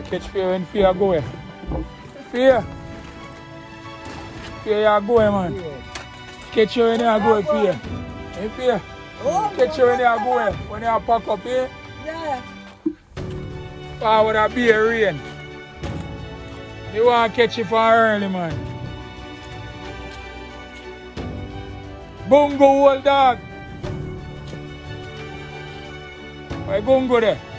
I catch fear when fear go away. Fear. Fear you go away, man. Catch you when you go away, fear. Hey, fear. Oh, Catch you when you go away. When you pack up here. Yeah. Forward a be a rain. You want to catch you for early, man. Bungo old dog. Why Bungo there?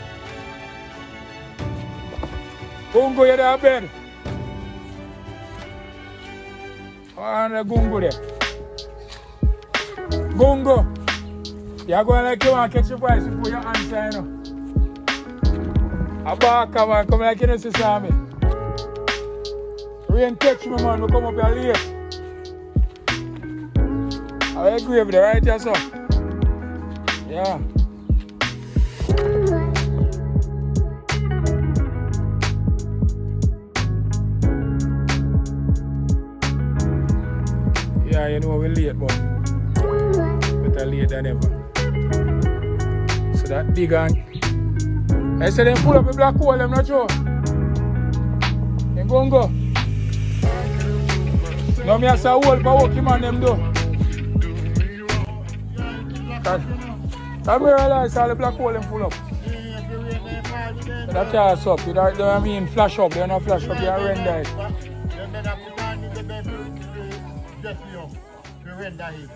There bed. Why the Bungo there? Bungo. You're going like you want catch your voice before you answer, you know. Abaka man, come like you know, me. Rain catch me man, we come up here. I agree with the right so. Yeah. Late, but better late than ever. So that big and I said them pull up the black hole, them not sure. Them go and go. Now me as a whole for working man them we realize all the black hole them full up. That car's up. You don't, don't mean flash up, they don't flash up, they are render it.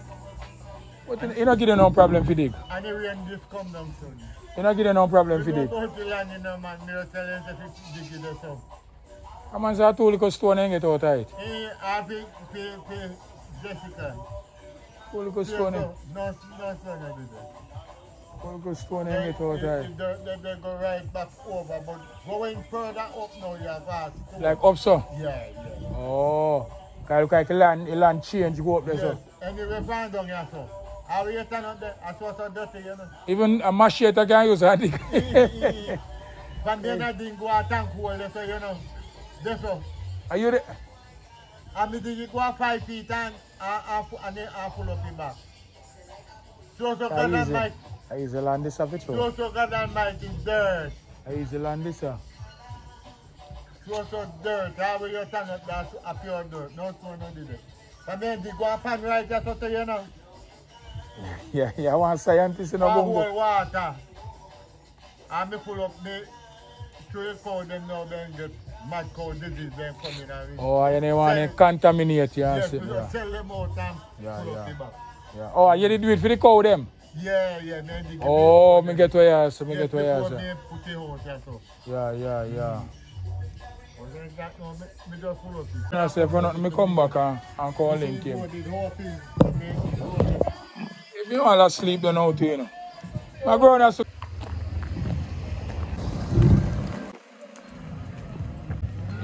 But you, you give them no problem for dig. And the rain just come down soon. You give them no problem for dig. go out the land, you know, man. Me just tell if it's dig it so. A man say tool because stone ain't get out of it. Hey, I think, pay, pay Jessica. Because Pay stone ain't, No, no, son, I that. because stone ain't get out of it. they, go right back over, but going further up now, you're fast. Like up so. Yeah, yeah. Oh. Cause look like the land, the land change go up there Yes. so. Anyway, find down here, so. How you turn up there? I saw so dirty, you know. Even a machete can use dig. From then I didn't go a tank hole, so you know. That's all. Are you the, And me dig it go five feet and, and, and, and then I pull up him back. So so God easy? Almighty, How easy land this of it so so God Almighty dirt. How easy land this uh? So so dirt. How will you turn up that's a pure dirt. No stone no did it. And then dig go a pan right so to you know. Yeah, yeah, I want scientist in a bungo. water. And me pull up me through the cow them now then get mad cow disease then coming and Oh, you don't want to contaminate you and Yes, say, yeah. sell them out and Yeah, pull yeah. up the back. yeah. Oh, you did do it for the cow them? Yeah, yeah, then dig it. Oh, me get you say, me get where you before say. me put the house and so. Yeah, yeah, yeah. But mm. I say for nothing, me come back and, and call him. go the whole thing, me, go the- If you want to sleep, then out you know. My brother, so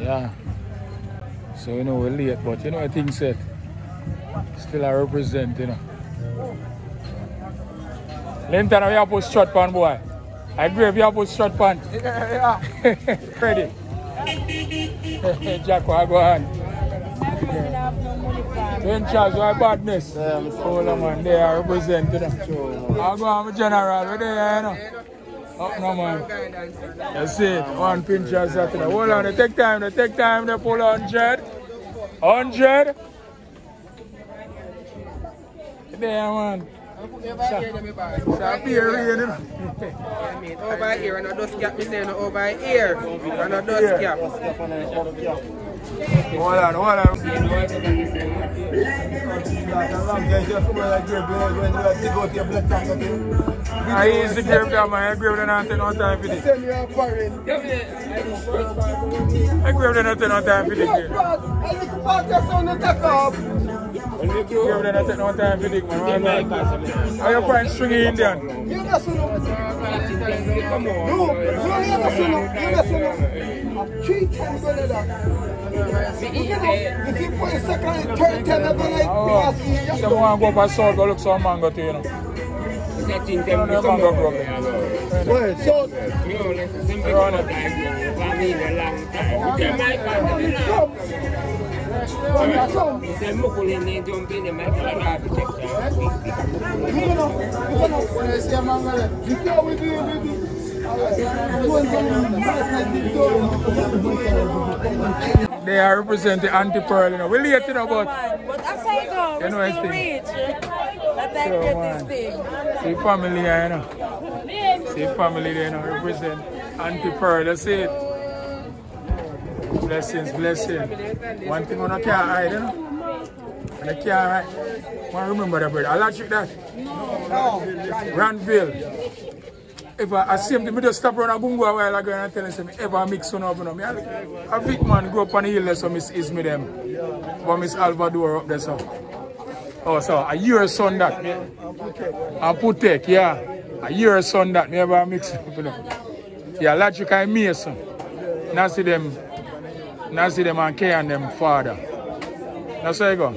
Yeah. So you know we're late, but you know I think set. Still I represent, you know. Linton, we have put strut pan boy. I agree, we have put strut pan. Ready. Jack, I go on. Ten Charles, why badness? Hold on, man. They are representing. You. I go on with General. Where they are, you know. Up no, man. That's it. One pinch of Saturday. Hold on. They take time. They take time. They pull 100. 100. There, man. Stop here, you know. Over here, and a dust cap, me say no over here, and a dust cap. Hold on, hold on. I use the grave that man. I grave that not take no time for this. I grave that not take no time for this. That not take no time for this, man. You find stringy Indian? Oh, someone go for salt, go look some mango too, you know. You know mango problem. So, You know, before we do, we do, They are representing Auntie Pearl, you know. We late, you know, but I go, You we still thing. reach. That I Sure, get this thing. see family you know. See family you know, represent Auntie Pearl, that's it. Blessings, blessings. One thing on I can't hide, you know. And I can't hide. I remember that, brother. I like you that. Granville. If I, I see him, me just stop around a bungo a while ago and I tell him, me ever mix one up, you know. Me, a, a big man grew up on the hill so miss is me them. But Miss Alvador up there, so. Oh, so a year son that. And Putek, yeah. A year son that, me ever mix up, you know. Yeah, logic and Mason. Now see them, now see them and Kay and them father. How you go.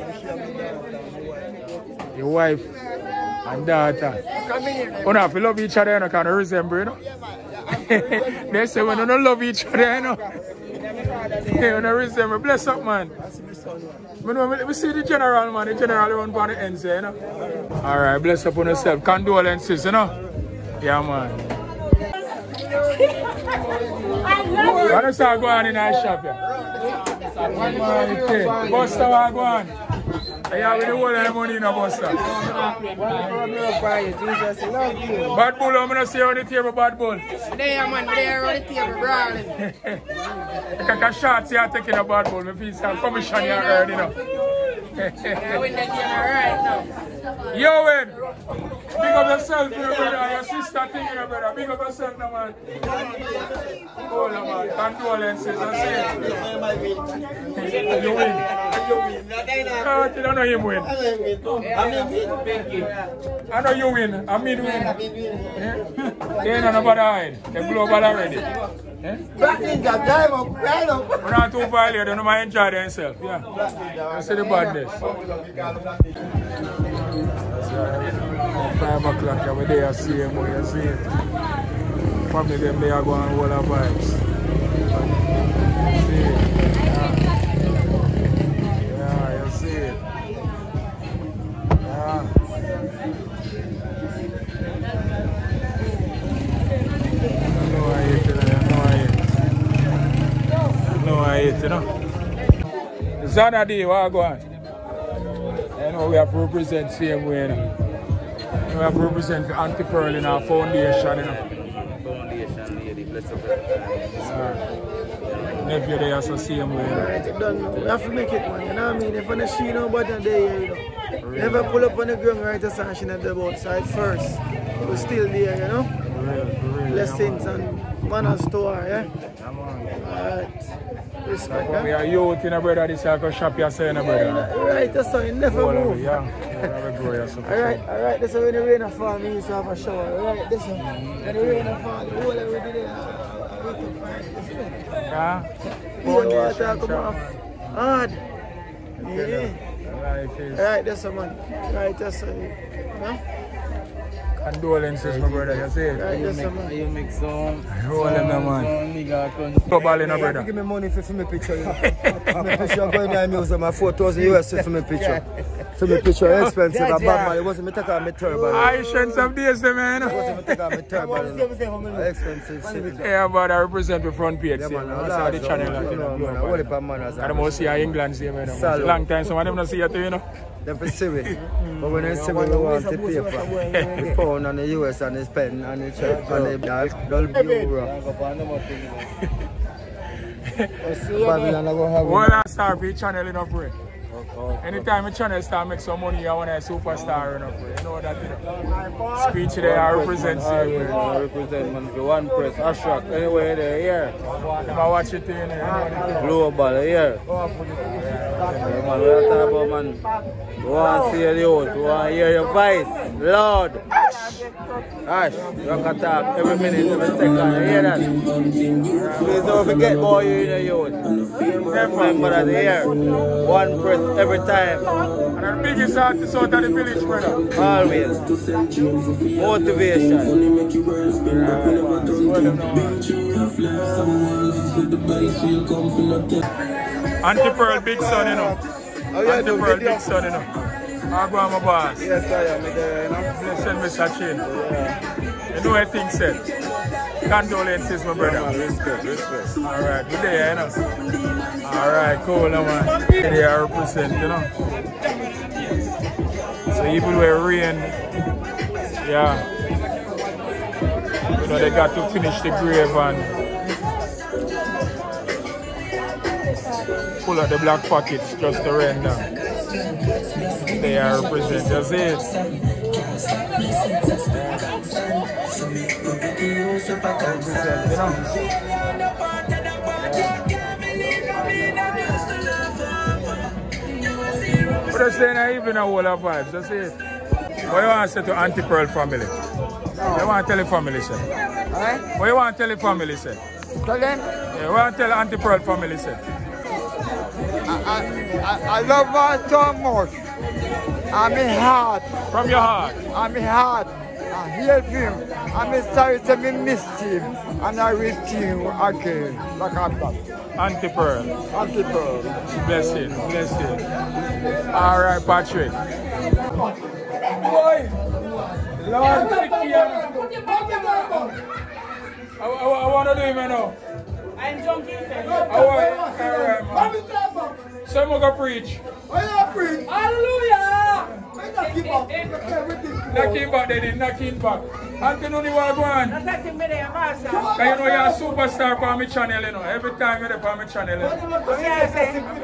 Your wife and daughter. You know, if you love each other, you know, kind of resemble, you know. they say you don't love each other, you know. you don't resemble. Bless up, man. We, know, we see the general, man. The general run by the ends, you know. All right, bless up on yourself. Condolences, you know. Yeah, man. What is that going in our shop, yeah? Okay. Buster, what go on? I have the whole of the money in a Buster. Jesus love you. Bad bull, I'm going to see on the table, bad bull. There, man, there on the table, brawling. Like a shot, see, I'm taking a bad bull. Me feel some commission you heard, you know. I win that game right now. Yo, Win. Big up yourself, you know, brother. Your sister thing, you know, brother. Big up yourself, now, man. Hold on, man. Condolences, I say it. You win. Oh, I don't know him win. I know you win. I mean win. Yeah? They ain't nobody hide. They global already. Yeah? Black Ninja, drive up. We're not too violent. They don't enjoy themselves. Yeah. I see the badness. Five o'clock, yeah, we there, we see it. Family them, they are going all our vibes. See it. You it. I know I hate it, I I it. No, I hate you know. What go on? You know, we have to represent same way, you know. We have to represent the Auntie Pearl in our foundation, you know. Foundation lady, bless up Uh, nephew there also same way, you it done now. We have to make it, man. You know what I mean? If I don't see nobody on there, you know. Never pull up on the ground right as and she not the outside first. We're still there, you know. For real, for real. Blessings and manners to her, yeah? Yeah, man. Alright. Respect, When we are youth, you know, brother, this is like a shop you're saying, brother. Right, that's how you never All of it, move. yeah. All grow, yeah, so All right, all right. that's how when the rain fall, we used to have a shower. Alright, this one. When the rain fall, the whole of it did uh, we could find. Yeah? Pure water come off hard. Yeah. Life is Alright, that's a man. Right, that's a huh? Condolences, my brother, you see it. Right, that's a man. You make some, Roll them, no, man. some nigga country. Global, brother. Give me money for, for my picture. Yeah. my picture, I'm going to the museum, uh, my 4,000 US for my picture. For my picture, expensive. I bought my, it wasn't me take out my turban. I shouldn't have days, them, eh, man. wasn't me take out my turban. Expensive. Yeah, but I represent the front page. Yeah, man, man. I'm That's how the large, channel, you like, you know, know, man, I global. hold it for manners. I don't see our England, see, man. Long time, so I never see you, too, you know. Them for Siri. Mm. But when they see me, we want the paper. The pound and the US and the pen and the check and the dollar euro. Babylon, I go have Well, I start for your channel, you know, for it. Anytime a channel start make some money, I want a superstar, you know, for it. You know that, you know. Speech there, I represent you. I represent man for one press, Ashrock, anywhere there, here. If I watch it, you know, you know. Global, here. Yeah, man, about man. We want to we want to hear your voice, loud. Ash, you can talk every minute, every second, you hear that? Please don't forget boy you in the youth. Remember that here, one press every time, And the biggest artist out of the village, brother. always. Motivation. Well, you know. Auntie Pearl, big son, you know. Oh, Auntie Pearl, big son, you know. I go on my boss. Yes, I am there, you know. Blessed Mr. Chin. You know what things said. Condolences, my brother. Respect, respect. Alright, good day, you know. Alright, cool, no, man. They are represent, you know. So even where rain, yeah. You know, they got to finish the grave and pull out the black pockets just to down. They are represent, that's it. Represent, you know. But that's saying even a whole of vibes, that's it. What you want to say to Auntie Pearl family? What you want to tell the family, say? Alright? What you want to tell the family, say? Tell them, Yeah, what you want to tell Auntie Pearl family, say? I, I, I love her so much. I'm in heart. From your heart. I'm in heart. I help him. I'm sorry to me missed him. And I will see him again. Like I'm back. Auntie Pearl. Auntie Pearl. Bless it, bless it. All right, Patrick. Boy, Lord, Vicky, I, I, I want to do him, you I'm junkie. I want, all right. So I'm going to preach. Hallelujah! Knock him back, then knock him back. Auntie Nuni, what go on? Me there, Master. Cause you know you're a superstar for my channel, you know. Every time you're there on my channel, you know.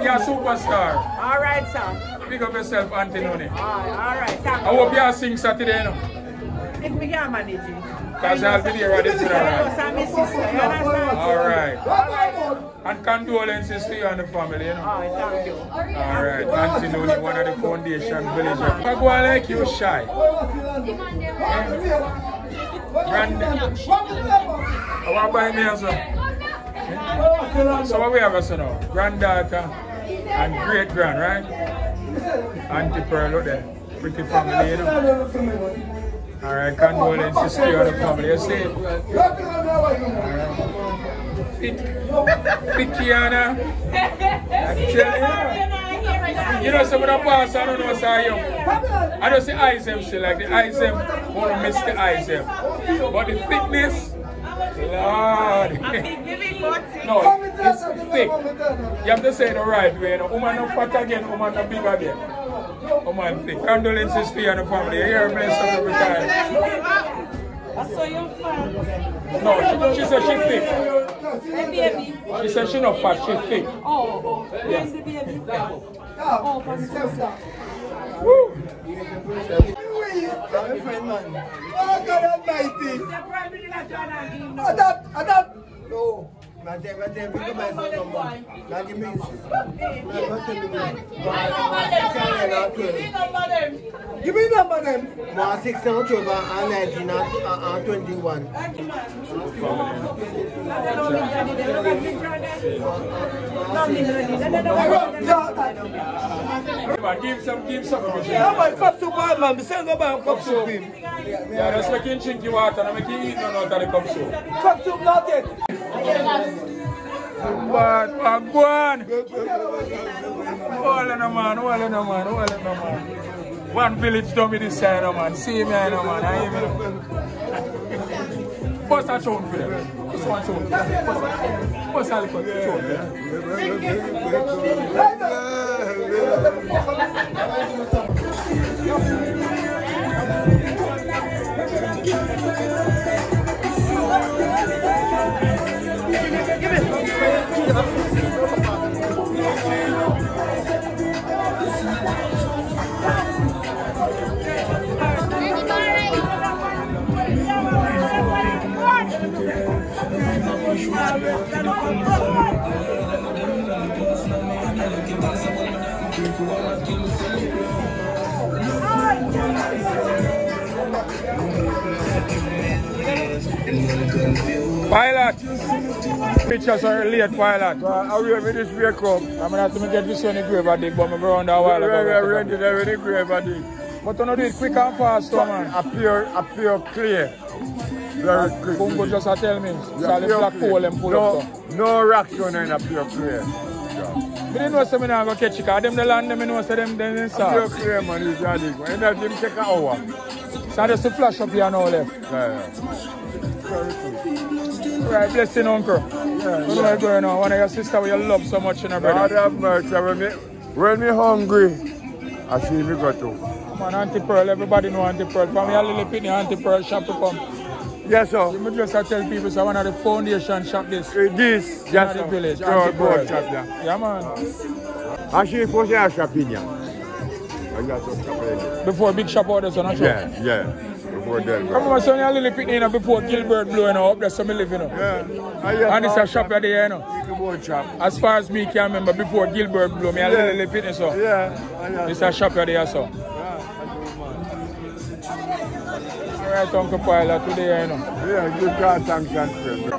You're a superstar. All right, sir. Pick up yourself, Auntie Nuni. All right, thank I hope you sing Saturday, you know. If we can manage it. Because I'll be there at this Because right. I'm his sister. All right. And condolences to you and the family, you know. All right, thank you. All right. Auntie Nuni, one of the foundation villagers. I go like you shy. Grand. I want to buy me as well. So what we have us now? Granddaughter and great grand, right? Auntie Pearl out there. Pretty family, you know. All right, condolences to you and the family. You see? Fit, Fickiana. I tell you. You know, some of the past, I don't know what's I young. I don't see eyes them still, like the eyes them, want to miss the eyes. But the thickness, Lord. No, it's thick. You have to say it the right way. You know. Woman not fat again, woman not big again. Woman thick. Condolences to you and the family. You hear me stuff every time. I saw your fan. No, she, she said she thick. Hey, baby. She said she not fat, she thick. Oh, where's the baby? Oh, for the Woo. Oh, God Almighty. Adapt, adapt. No. Mate, mate, pick up my phone number. Now give me Give me number them. More 6 and 19 and, and uh, 21. Give some, give some. Yeah, man, cup soup, man. man. Me say go buy a cup soup him. Yeah, just make him drink water and make him eat none out of the cup soup. Cup soup not yet. But, but go on. Hold on, man. Hold on, man. Hold on, man. One village dummy this side, man. See me, no, man. I even... Bust a tune for them. Bust one tune. Bust a little tune for them. Pilot! Pictures uh, are late, pilot. How we have this wake up? I'm gonna have to get this on the grave I dig, but I'm around a while We ago. are ready to have the grave at it. But you know, do it quick and fast, though, man. Appear, appear clear. Very uh, quick. Bungo just a tell me. Yeah, Charlie pure Black clear. Pole and pull up. no, no rocks on in a pure clear. Me didn't know say me not go catch it, cause them the land, them know say them them Pure inside. clear man is your dig. And that him take an hour. So just to flash up here now left. Yeah, yeah. Very quick. Right, blessing uncle. Yeah, what yeah. going on? One of your sister you love so much, you know, brother. God have mercy. When me, when me hungry, I see me go to. on, Auntie Pearl, everybody know Auntie Pearl. From here, little pitney Auntie Pearl shop to come. Yes, sir. You just I tell people, so one of the foundation shop this. Uh, this, in yes, the sir. village, Sure, Auntie Pearl. shop, yeah. Yeah, man. And she for say a shop here. I shop in here. Before big shop orders on a shop. Yeah, yeah. Before that. Come on, son, you're little pitney, you know, before Gilbert blowing up, that's some live, you know. Yeah. And, And it's a shop there, you know. Shop. As far as me can remember, before Gilbert blew me, a Yeah. little pitney, so. Yeah. It's a shop there, so. Yeah, Alright, Uncle Pilot, uh, today, you know. Yeah, good God, thanks and praise.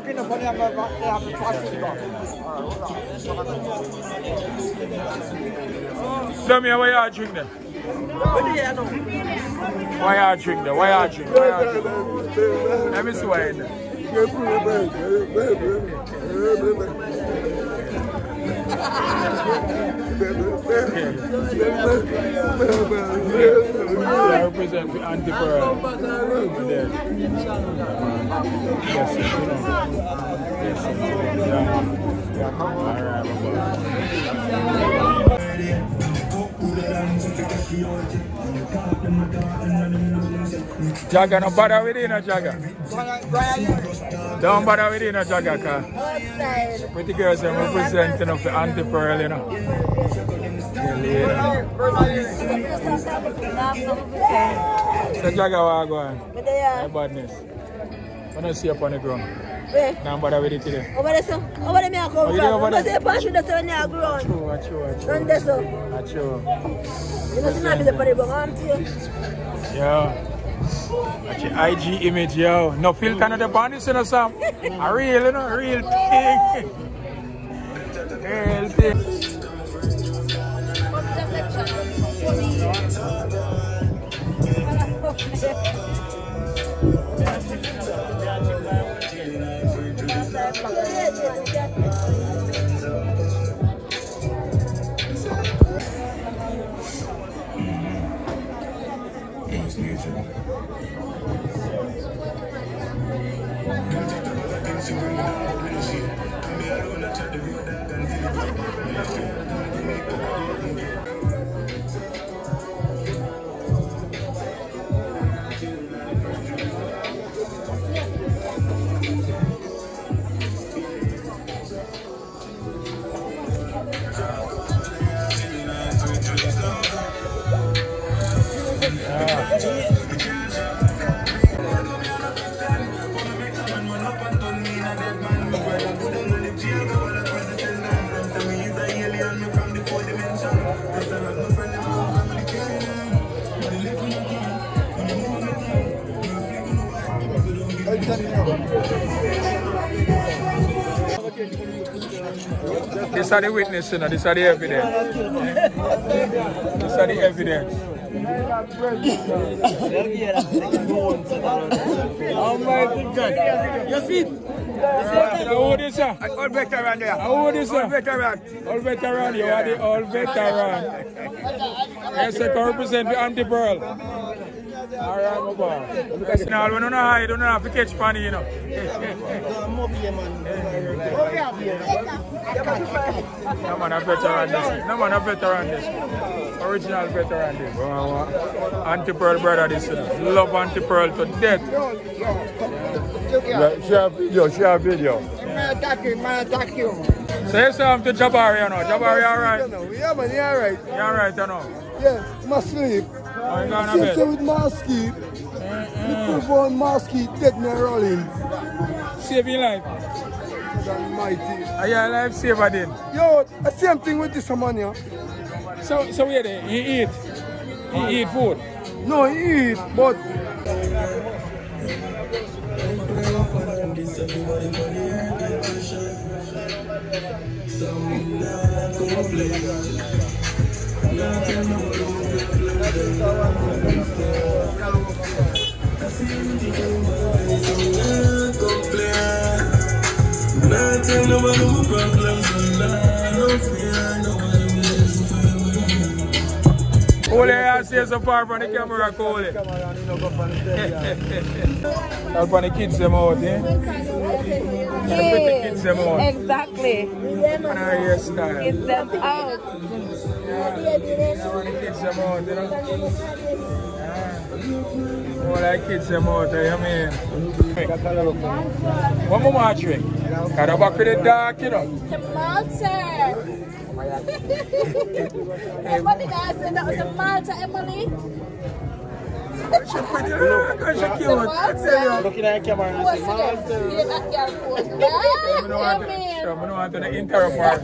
Tell me why you drink there? Why are you drink there? Why are you drink? Let me see why. I represent the. There. Yes, yes. Jaga, no bother with it, no Jaga. Don't bother with it, no Jaga, cause pretty girls are representing of the Auntie Pearl, you know. So Jaga, what go on? My badness. When I see you on the ground. Bother with it. Over there, so. Over there, me I come you there over from. there? Because you pass through the sun, you grow. True, true, Run true. there, so. Ah, true. You know, see me the body, but I'm you. Yeah. IG image, yo. No filter no the bandits, you know, Sam. A real, you know, real thing. real thing. 一个月 are the witness, you know, these are the evidence. These are the evidence. Oh Almighty God. You see? How old is sir? All veteran there. How old is? All veteran. All veteran, you are the all veteran. Yes, I can represent the Auntie Pearl. Alright, my boy. Now, we don't hide, don't have to catch funny, you know. Oh, No man, a veteran this. No man, a veteran this. Original veteran this. Auntie Pearl brother this, you. Love Auntie Pearl to death. Yeah, she have video, she have video. Man attack you, man attack you. Say something to Jabari, you know. Jabari, alright? Yeah, man, you alright. You alright, you know. Yeah, my sleep. Oh, you gone to Same bed? thing with Marsky. The football Marsky take me rolling. Save your life. Almighty. Are you alive saver then? Yo, the same thing with this man here. So, so wait there, he eat. He eat food. No, he eat, but All you have to say stay so far from the camera, Coley. Come on, you know, go for the stage, yeah. Help the kids them out, eh? The kids them out. Exactly. And. It's them out. I want the kids them out, you know? Yeah. All the kids them out, you mean? One more match, Rick. Got a back with the dark, you know? Malta. Emily guys said that was a Malta, eh, Emily. Looking at camera and say, Malta. I don't want to, I interrupt her.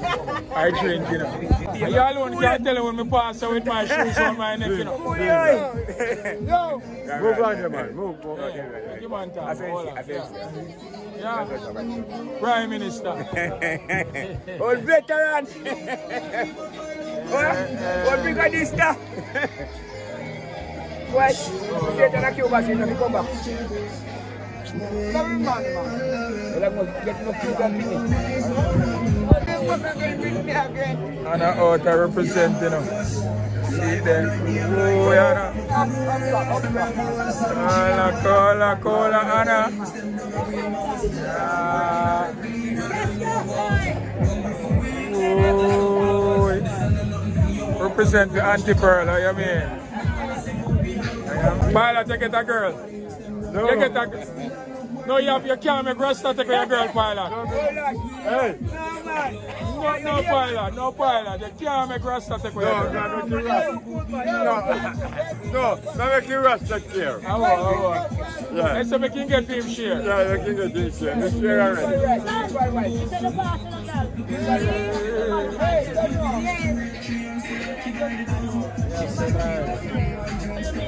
I drink, you know. You alone can't tell when me pass her with my shoes on my neck, you know. Yo! Move on, your man. Move, move on. Yeah, you man. Hold on. Yeah. Prime Minister. Old veteran. Old brigadista. What? Veteran na Cuba, sino ni Cuba? Come man, man. Wala mo, get no Cuba pini. Anna out I represent, you know. See there. Oh, yeah. Cola, cola, cola, Anna. Ah. Oh. Represent the Auntie Pearl, you mean? Pilot, you get a girl. You get a girl. No, you, have, you can't make Rasta take your girl, pilot. Hey, No, no pilot, no pilot. You can't make Rasta take your no, girl. no, no, you rest. No, no, make you rest check here. How about, how about? Yeah. Let's say we can get him share. Yeah, you can get this here. This here already. All right, nurse. And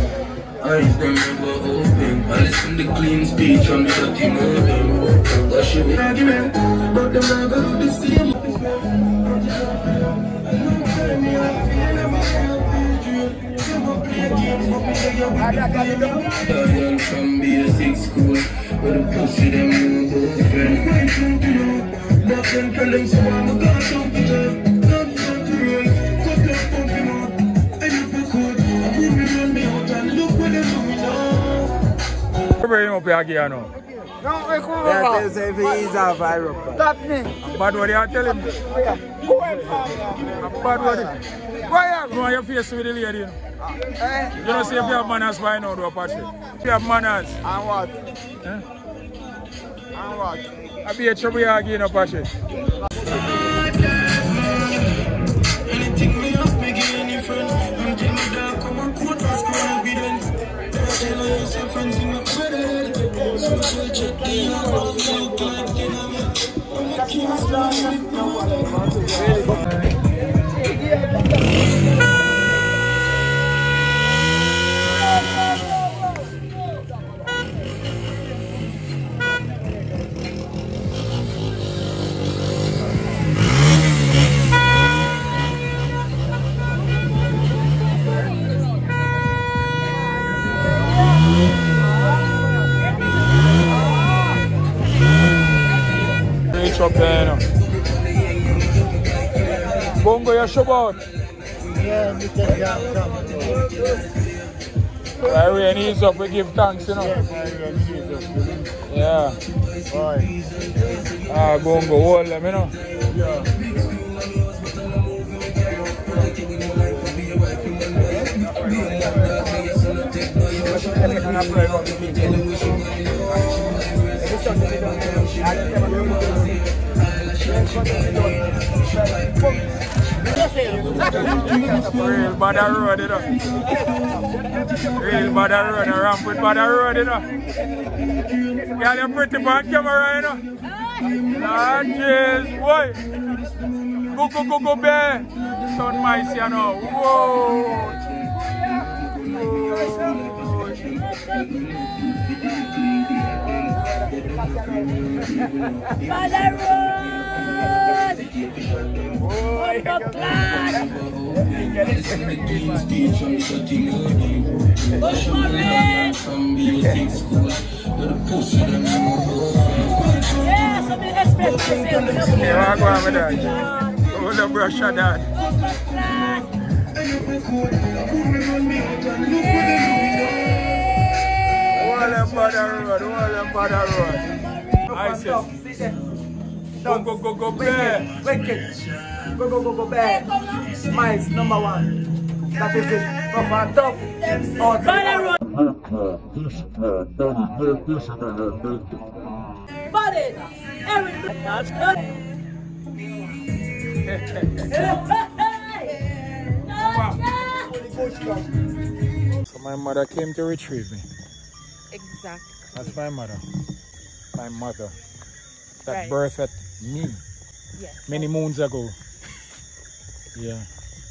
Eyes them never open. I listen to clean speech on the dirty modem. That should be argument, but them never do the same. Girl from basic school, where the pussy them no girlfriend. Tell them so I'm a god now. Bring him up again now. No, we come Yeah, over. tell say if he is a viral. Stop me. Bad word you tell him. Bad word. Why You know your face with the lady. You know, Eh? you know see if you have manners by now, do Apache. If you have manners. And what? Eh? And what? I be a trouble you again, Apache. Anything me have, me get any friend. Until me dark, come and quote us, come evidence. Tell her you say friends in they Bongo, you show out. Yeah, me take that from I rain ease up, we give thanks, you know. Yeah. Boy, Ah, Bongo, hold them, you know. Real bad road, you know. Real bad road, a ramp with bad road, you know. Girl, you're pretty on camera, you know. Lord jeez, boy. Go, go, go, go, bear. Son mice, you know. Whoa. Whoa. Mother Road! Bumbo class! Bumbo red! Yeah, so they expect to see them. Yeah, I go on with that. Hold the brush on that. Bumbo class! Hold them bother road, hold them bother road. I say, go, go, go, go, bear. Wicked. Go, go, go, go, bad. Miles, number one. That is it. Rough and tough. Oh, Mother Road! Body! Everything! That's good! So my mother came to retrieve me. Exactly. That's my mother. My mother. That Right. birthed me Yes. many moons ago. Yeah,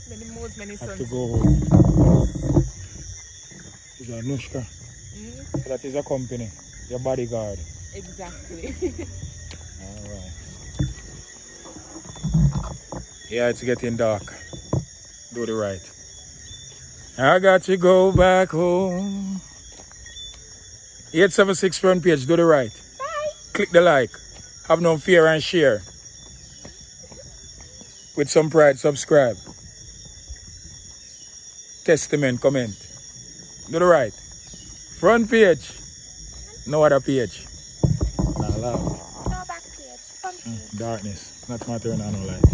Many moons, many suns. have to go home. Is Anushka. Mm, So that is a company, your bodyguard. exactly. Alright. Yeah, it's getting dark. Do the right. I got to go back home. 876 front page, do the right. Bye. Click the like. Have no fear and share. With some pride, subscribe. Testament, comment. Do the right. Front page. No other page. Not allowed. No back page. Front mm, page. Darkness. Not my turn on no light.